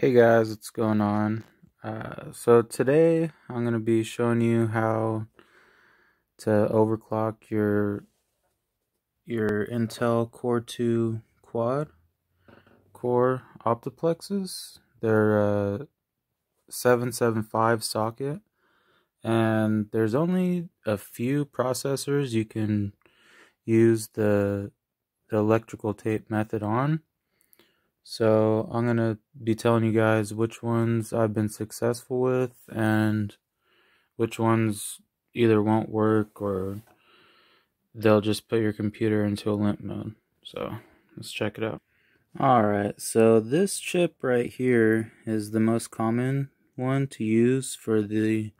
Hey guys, what's going on? Uh, so today I'm going to be showing you how to overclock your your Intel Core 2 quad core optiplexes. They're a 775 socket and there's only a few processors you can use the, the electrical tape method on. So I'm going to be telling you guys which ones I've been successful with and which ones either won't work or they'll just put your computer into a limp mode. So let's check it out. Alright, so this chip right here is the most common one to use for the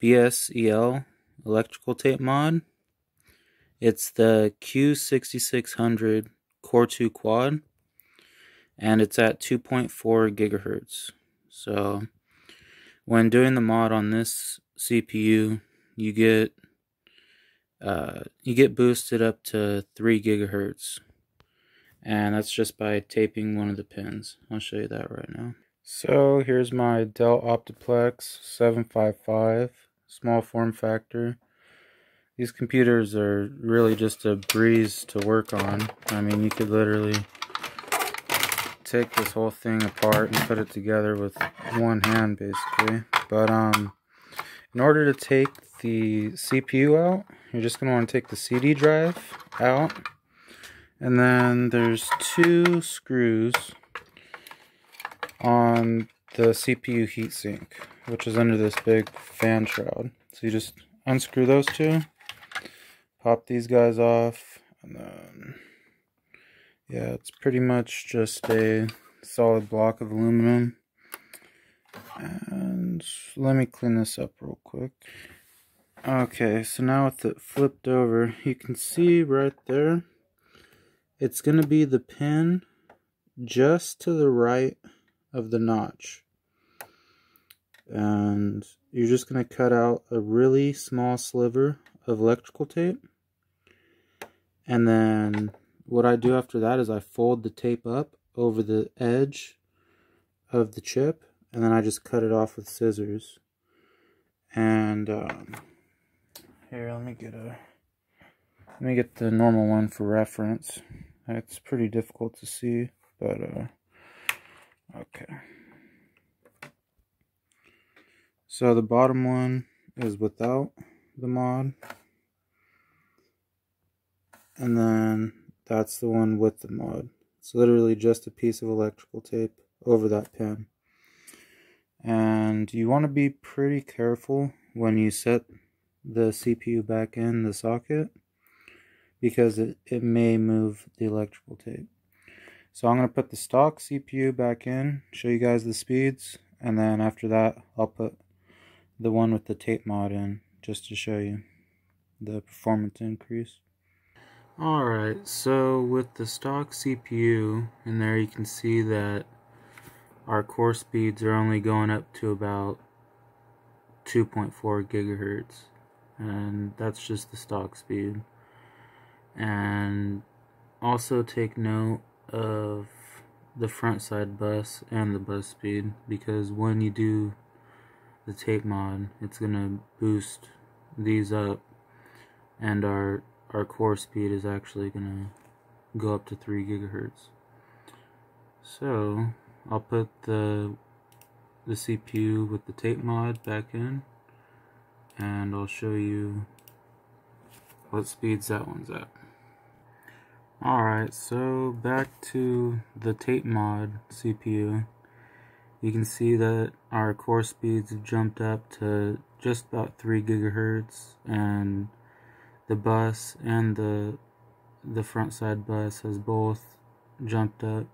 BSEL electrical tape mod. It's the Q6600 Core 2 Quad and it's at 2.4 gigahertz. So when doing the mod on this CPU, you get uh, you get boosted up to 3 gigahertz. And that's just by taping one of the pins. I'll show you that right now. So here's my Dell Optiplex 755 small form factor. These computers are really just a breeze to work on. I mean, you could literally take this whole thing apart and put it together with one hand basically. But um, in order to take the CPU out, you're just going to want to take the CD drive out. And then there's two screws on the CPU heatsink, which is under this big fan shroud. So you just unscrew those two, pop these guys off, and then yeah, it's pretty much just a solid block of aluminum. And let me clean this up real quick. Okay, so now with it flipped over, you can see right there, it's going to be the pin just to the right of the notch. And you're just going to cut out a really small sliver of electrical tape. And then what I do after that is I fold the tape up over the edge of the chip and then I just cut it off with scissors. And um, here, let me get a let me get the normal one for reference. It's pretty difficult to see, but uh, okay. So the bottom one is without the mod. And then that's the one with the mod. It's literally just a piece of electrical tape over that pin. And you want to be pretty careful when you set the CPU back in the socket because it, it may move the electrical tape. So I'm going to put the stock CPU back in, show you guys the speeds, and then after that I'll put the one with the tape mod in just to show you the performance increase. Alright, so with the stock CPU in there you can see that our core speeds are only going up to about 2.4 gigahertz and that's just the stock speed. And also take note of the front side bus and the bus speed because when you do the tape mod it's gonna boost these up and our our core speed is actually going to go up to 3 gigahertz. So I'll put the the CPU with the tape mod back in and I'll show you what speeds that one's at. Alright, so back to the tape mod CPU. You can see that our core speeds have jumped up to just about 3 gigahertz and the bus and the the front side bus has both jumped up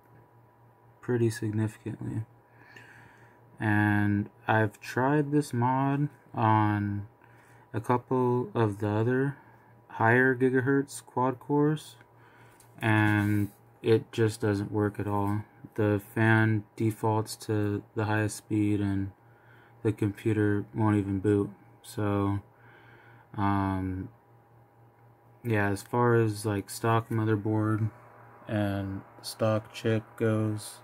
pretty significantly. And I've tried this mod on a couple of the other higher gigahertz quad cores and it just doesn't work at all. The fan defaults to the highest speed and the computer won't even boot. So um, yeah, as far as like stock motherboard and stock chip goes,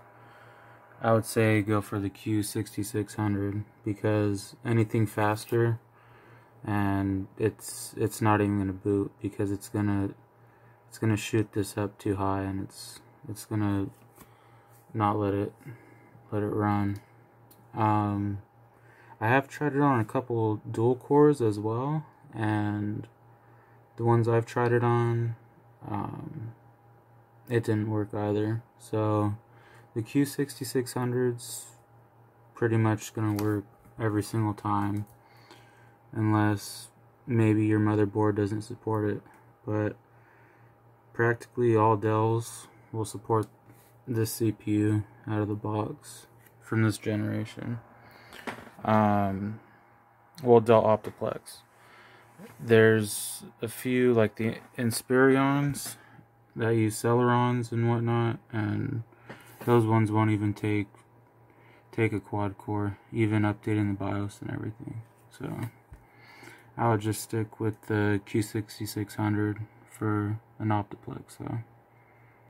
I would say go for the Q6600 because anything faster and it's it's not even gonna boot because it's gonna it's gonna shoot this up too high and it's it's gonna not let it let it run. Um, I have tried it on a couple dual cores as well and the ones I've tried it on um, it didn't work either so the Q6600's pretty much gonna work every single time unless maybe your motherboard doesn't support it. But practically all Dells will support this CPU out of the box from this generation. Um, well, Dell Optiplex. There's a few like the Inspirons that use Celerons and whatnot, and those ones won't even take take a quad core, even updating the BIOS and everything. So. I would just stick with the Q6600 for an Optiplex though.